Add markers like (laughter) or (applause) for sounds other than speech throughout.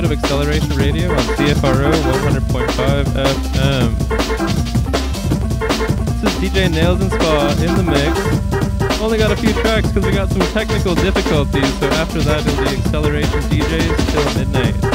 episode of Acceleration Radio on CFRO 100.5 FM. This is DJ Nails and Spa in the mix. Only got a few tracks because we got some technical difficulties, so after that it'll be Acceleration DJs till midnight.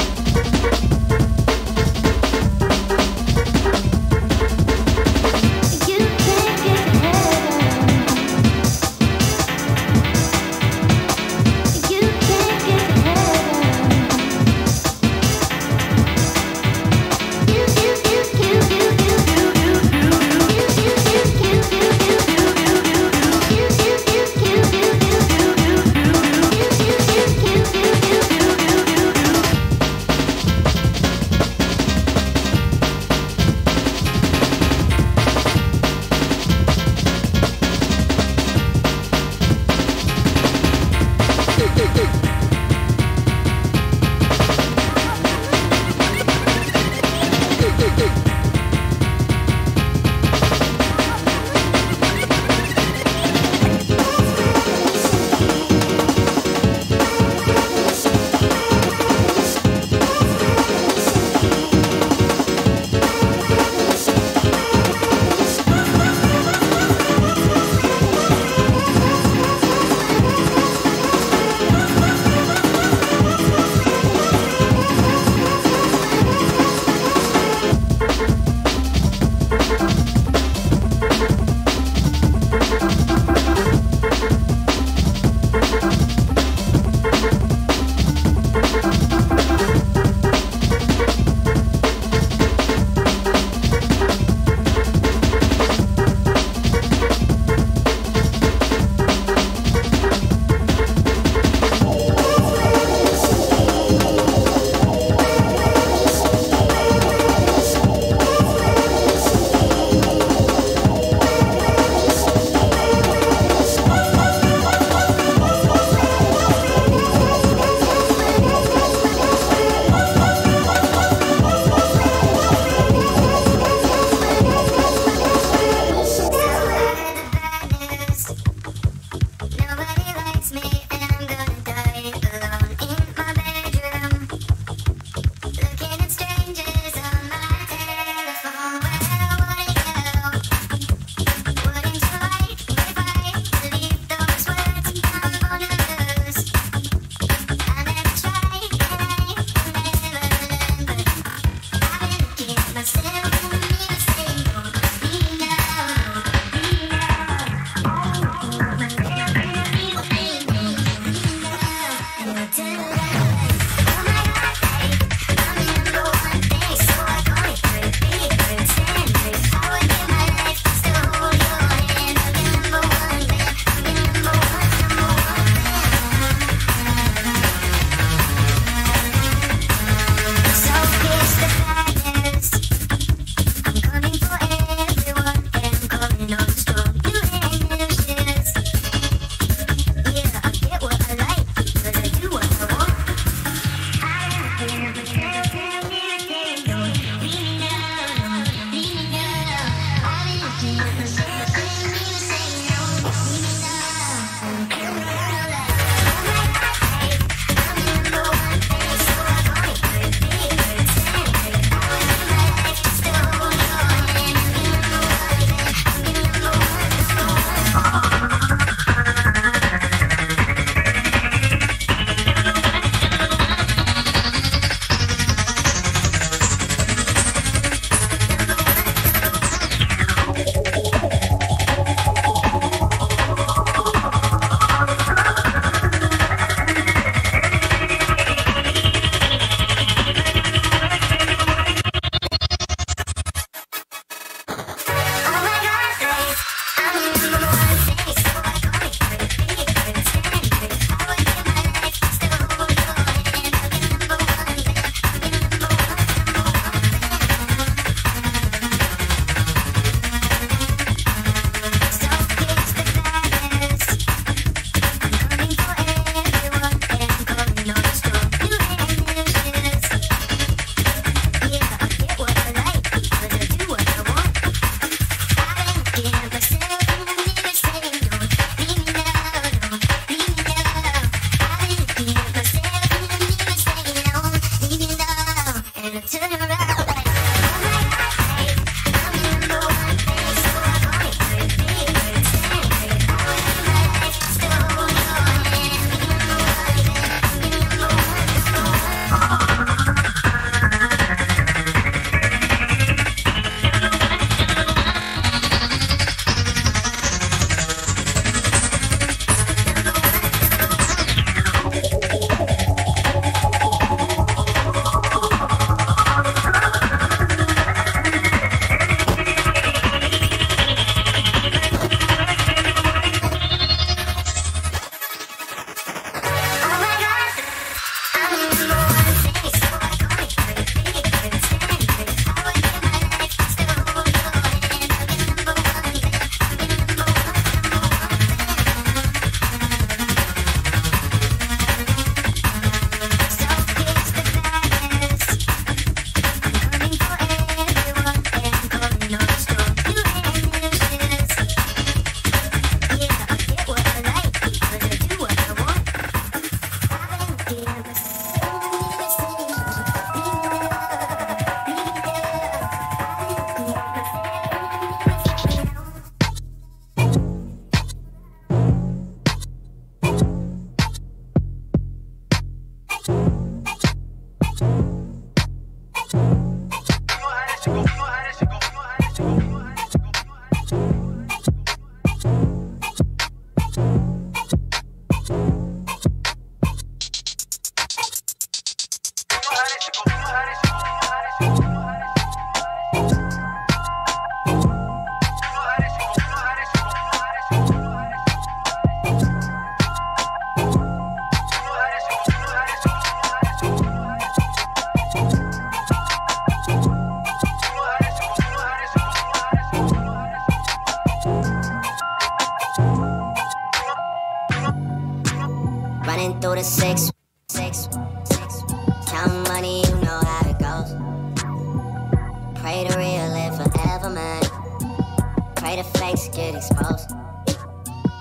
Fakes get exposed.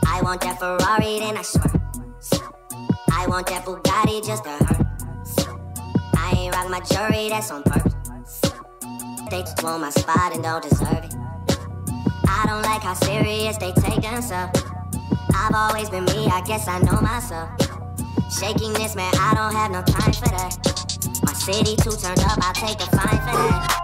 I want that Ferrari, then I swear. I want that Bugatti just to hurt. I ain't rock my jewelry, that's on purpose. They just want my spot and don't deserve it. I don't like how serious they take themselves. I've always been me, I guess I know myself. Shaking this man, I don't have no time for that. My city too turned up, I'll take a fine for that.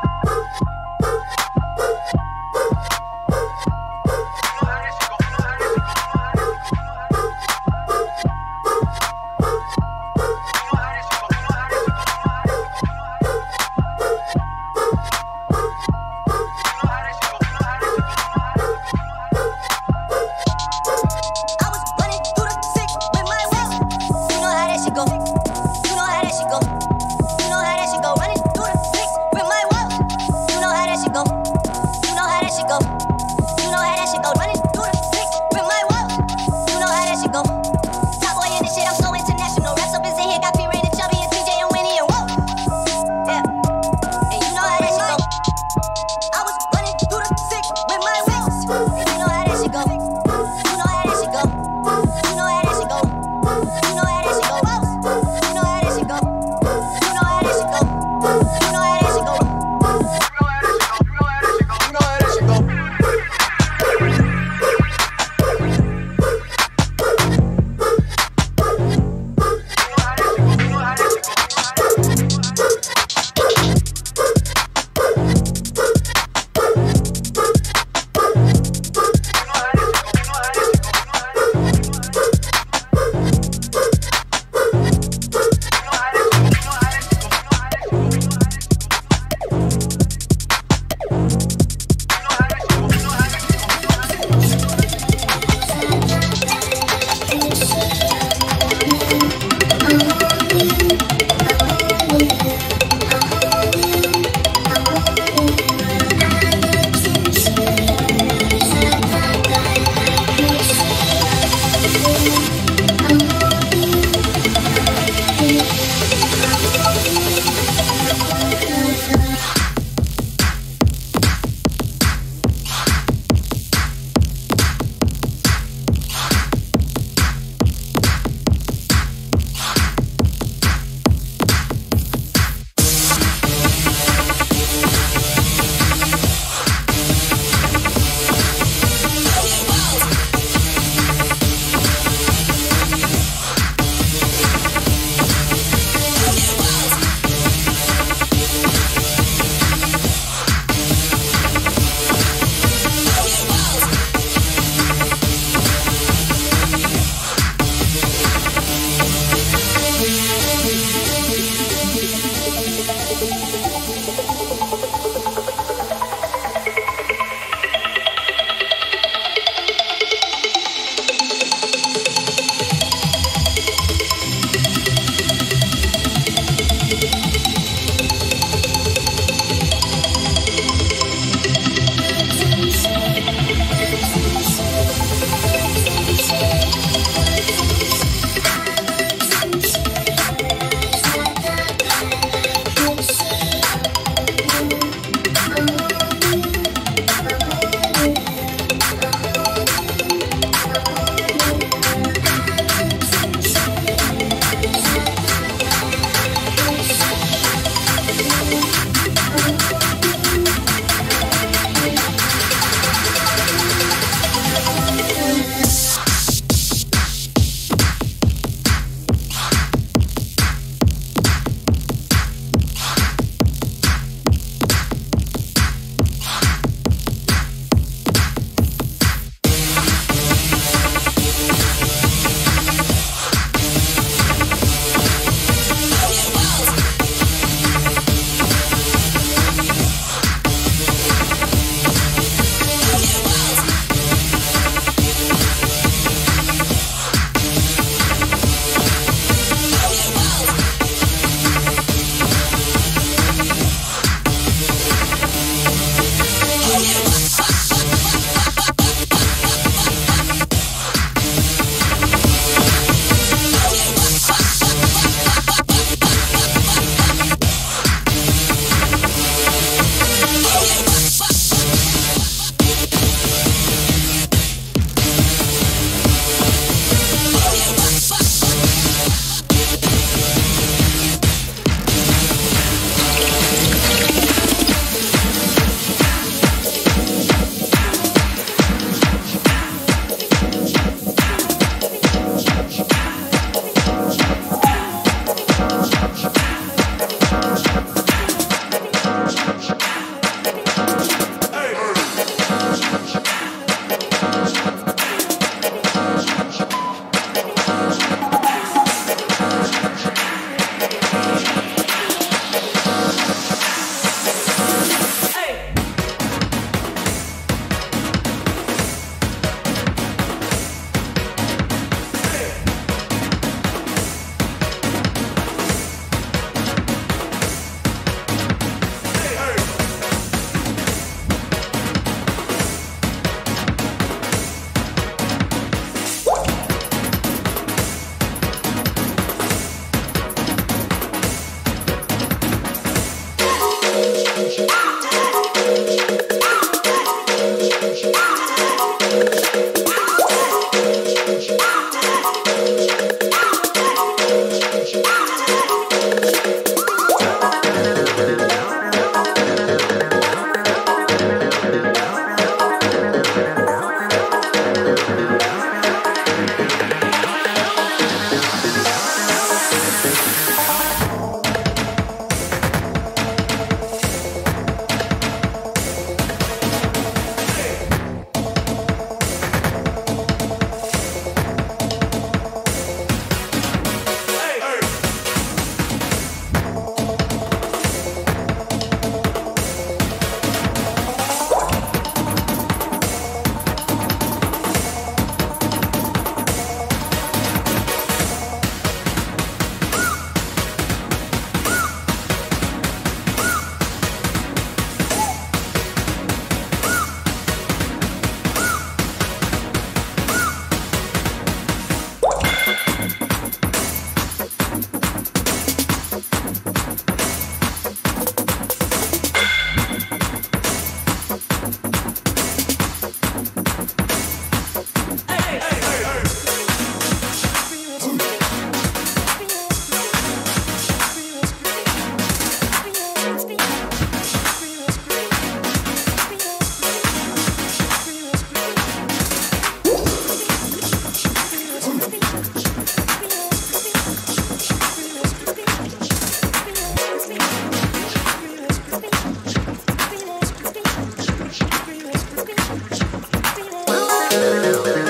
Thank you.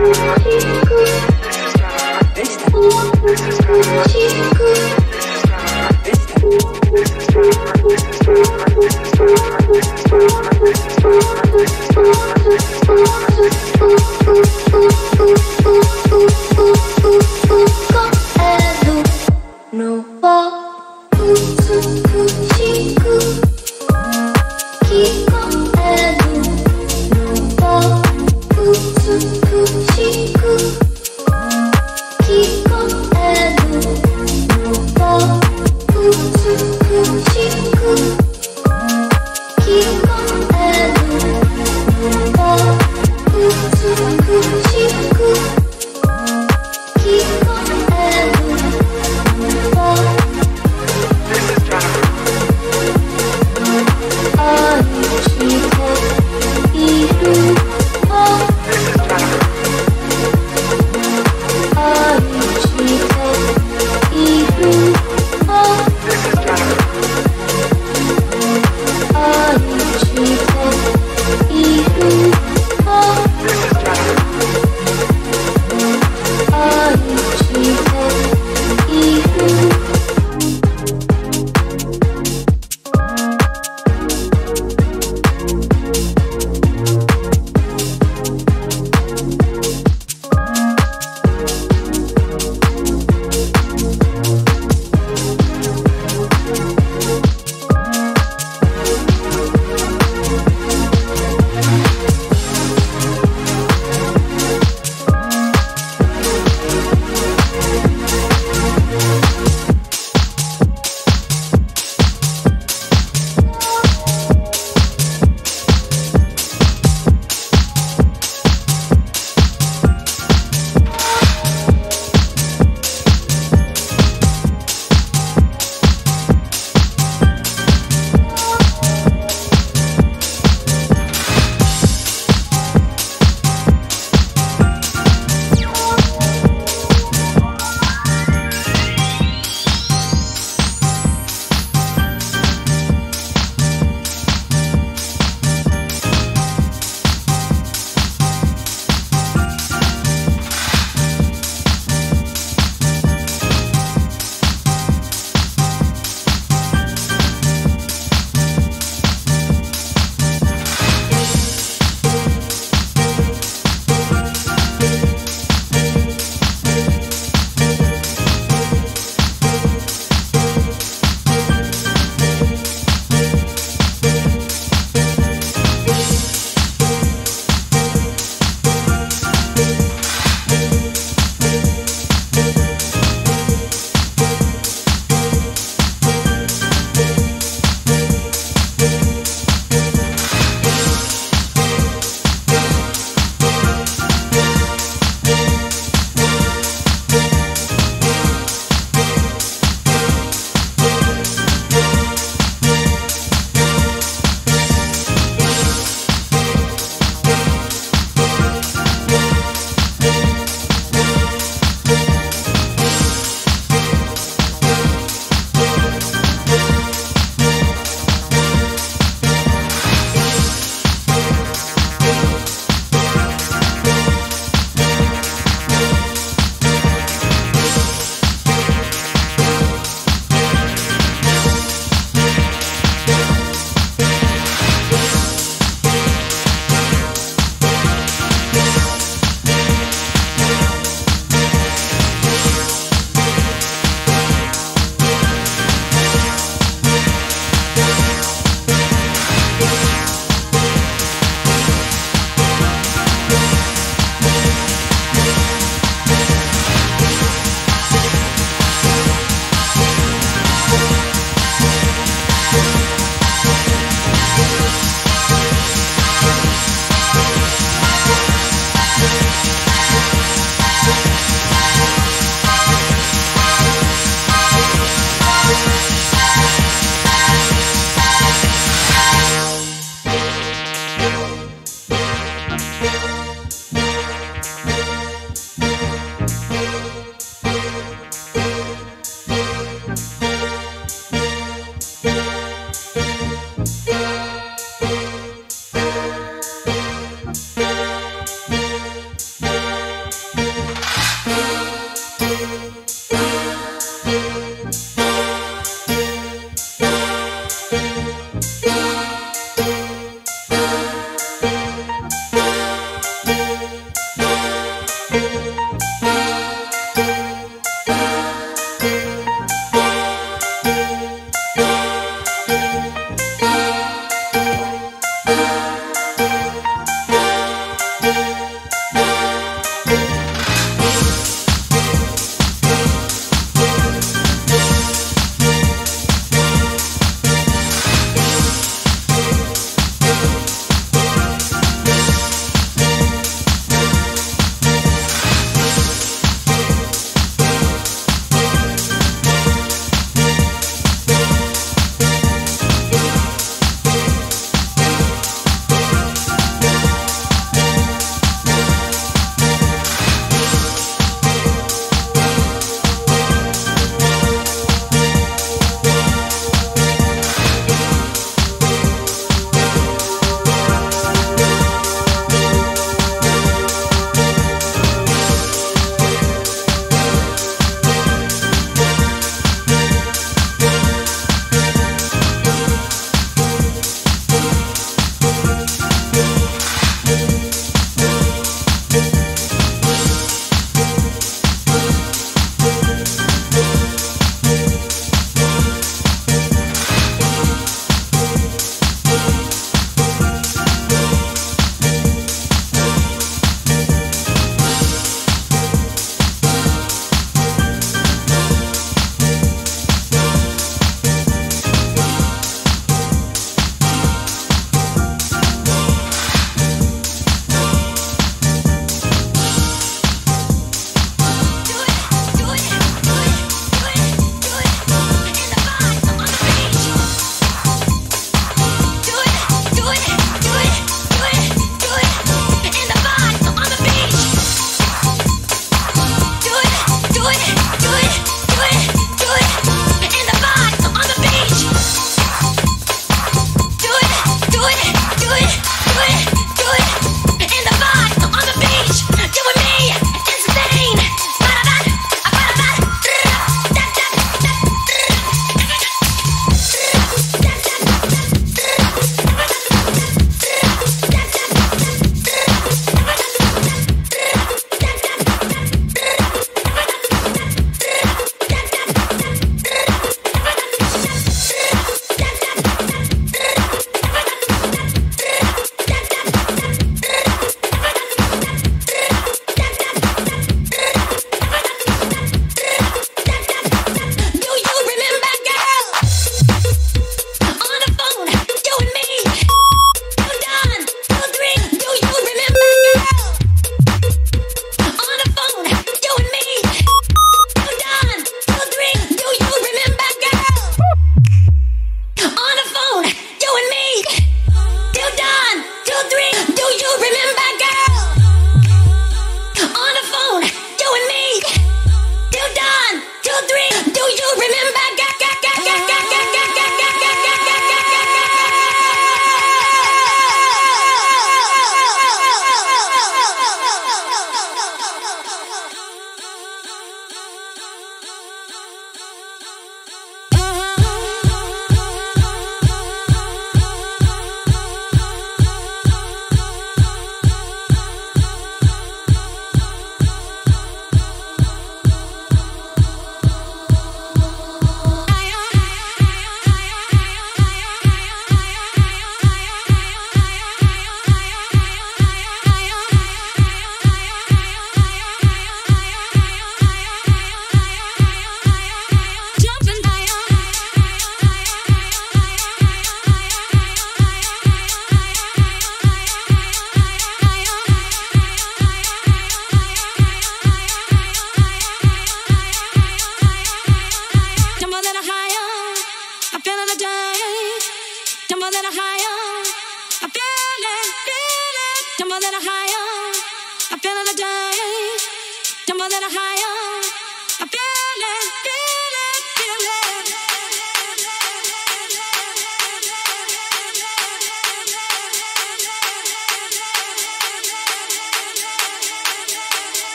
Chico. Chico.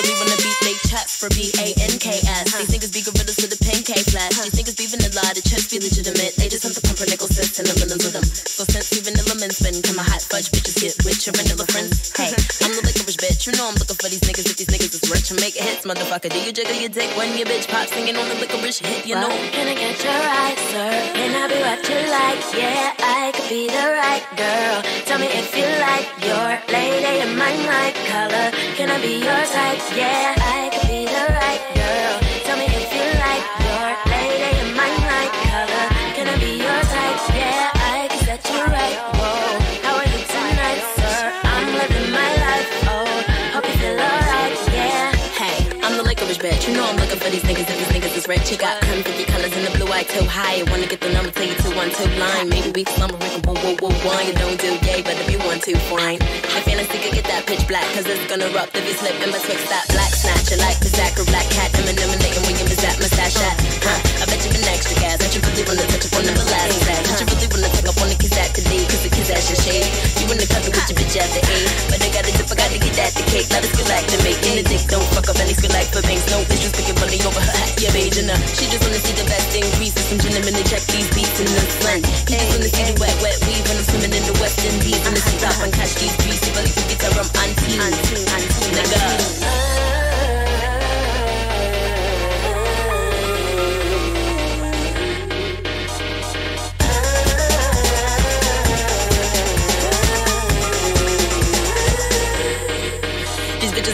Really wanna beat they Chats for B A N K S. These niggas be gorillas with a pancake flat. These niggas be vanilla, the chips be legitimate. They just hunt the pumper nickel sets and a with them. So since we vanilla men spin, come a hot fudge bitches get with your vanilla friends. Hey, I'm the bitch. You know I'm looking for these niggas. If these niggas is rich and make hits, motherfucker. Do you jiggle your dick when your bitch pop singing on the licorice hit? You know. Can I get your right, sir? Can I be what you like? Yeah, I could be the right girl. Tell me if you like your lady in my my color. Can I be your type? Yeah, I could be the right girl. For these niggas if these niggas is rich. You got 150 colors in the blue eye too high. Wanna get the number, tell you two one two line. Maybe we can we can woo woo woo one. You don't do gay, but if you want to, fine. My fantasy could get that pitch black, cause it's gonna erupt if you slip in betwixt that black snatcher like the Zachary Black Cat. Eminem and William is that mustache at? Huh? Bet you been extra gas. Bet you really wanna touch up on the last that. Bet you really wanna take up on the kiss that today, cause the kiss that's your shade. You in the cover with your bitch at the A. But I got a dip, I gotta get that the cake. Let us get like to make. In the dick, don't fuck up, and it's like for banks. No just picking money over her hat. Yeah, beige enough. She just wanna see the best thing. Reese's some gentlemen to check these beats in the slang. He just wanna see the wet, wet weave when I'm swimming in the West Indies. And the stop and catch these greasy belly from guitar from auntie. Auntie, auntie, nigga.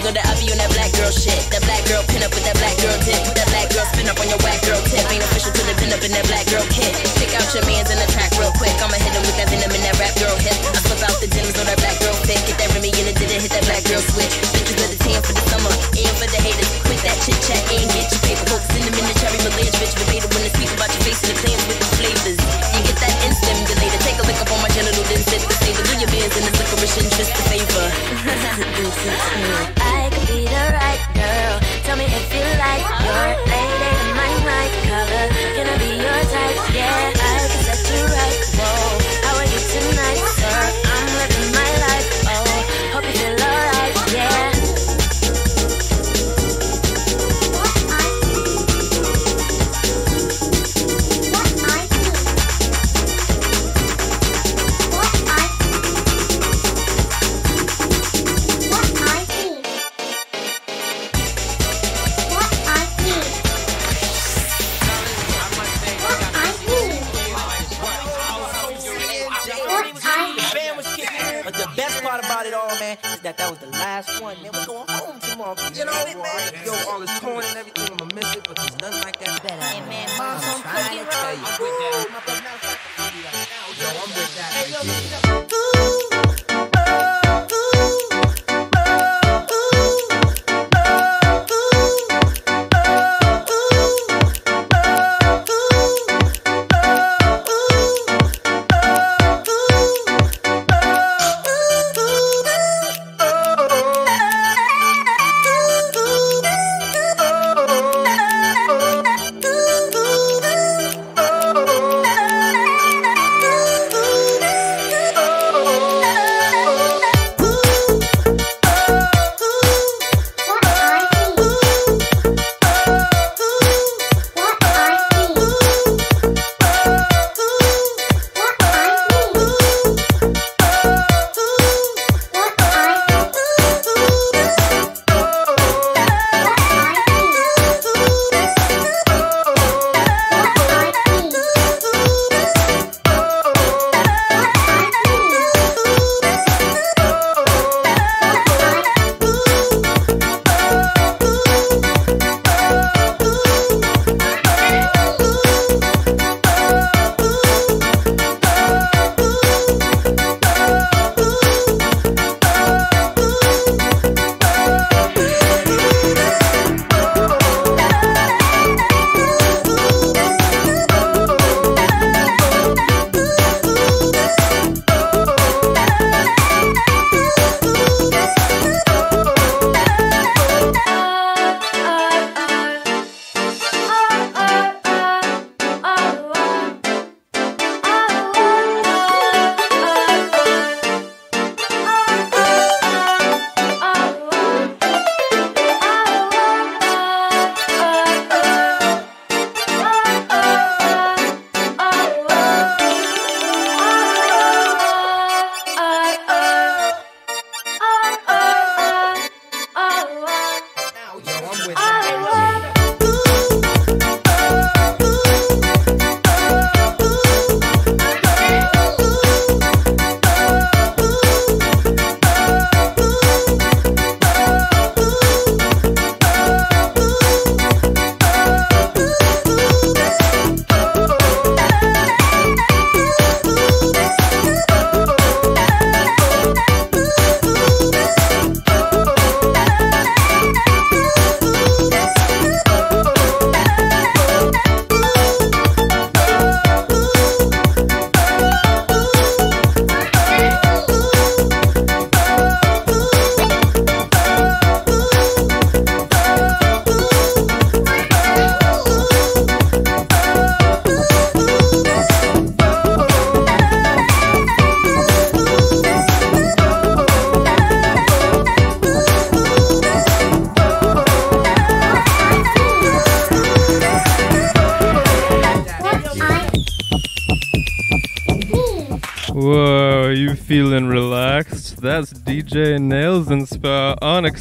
Know that I on that black girl shit. That black girl pin up with that black girl tip. That black girl spin up on your whack girl tip. Ain't official till it pin up in that black girl kit. Pick out your mans in the track real quick. I'ma hit him with that venom in that rap girl hip. I flip out the gems on that black girl fit. Get that Remy in it, didn't hit that black girl switch. Bitches let the tan for the summer, and for the haters. Quit that chit chat and get your paper. Focus in them in the cherry melange, bitch. Verbatim when I speak about your face and the clams with the flavors. You get that instant delator. Take a lick up on my genital, then sit the savor. Do your bands in the licorice interest the favor. (laughs) (laughs)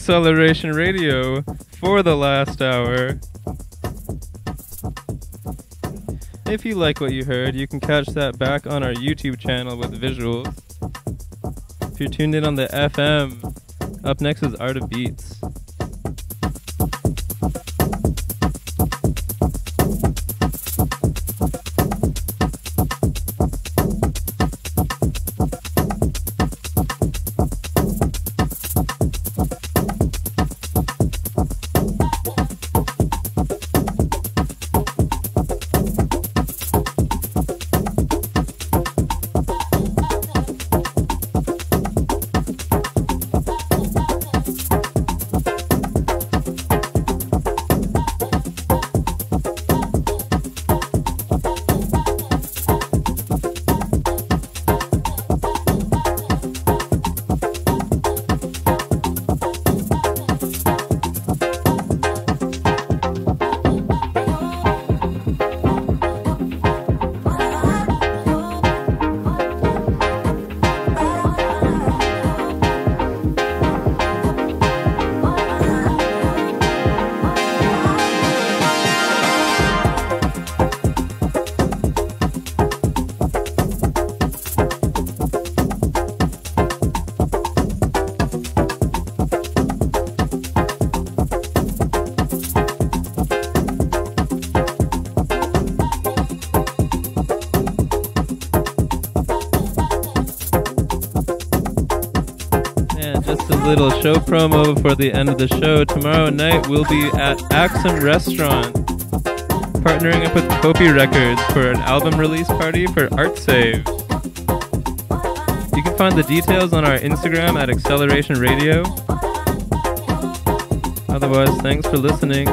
Acceleration Radio for the last hour. If you like what you heard, you can catch that back on our YouTube channel with visuals. If you're tuned in on the FM, up next is Art of Beats. Promo for the end of the show. Tomorrow night we'll be at Axum Restaurant, partnering up with Kopi Records for an album release party for Art Save. You can find the details on our Instagram at Acceleration Radio. Otherwise, thanks for listening.